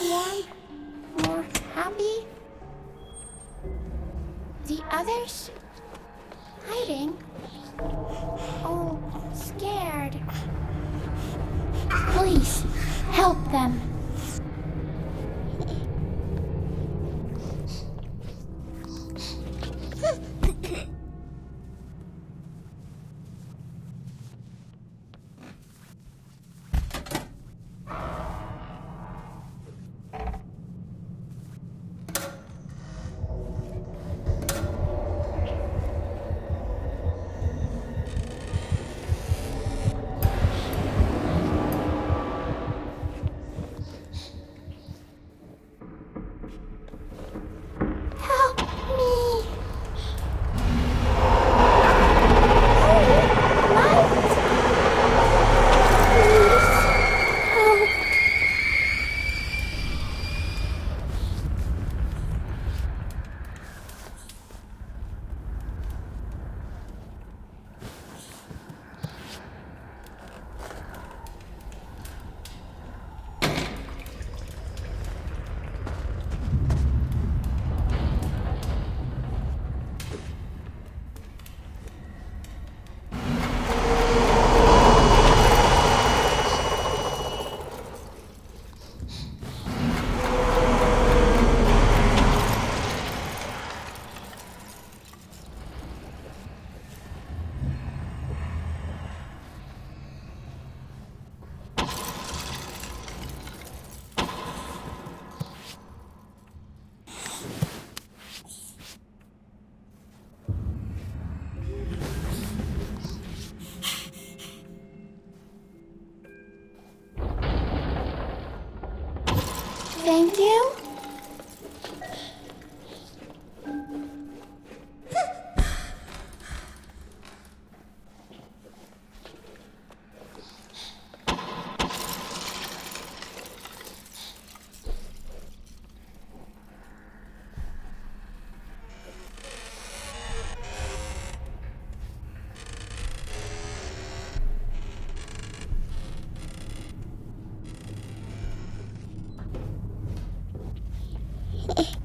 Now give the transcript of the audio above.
Warm, more happy. The others? Hiding? Oh, scared. Please, help them. Hehehe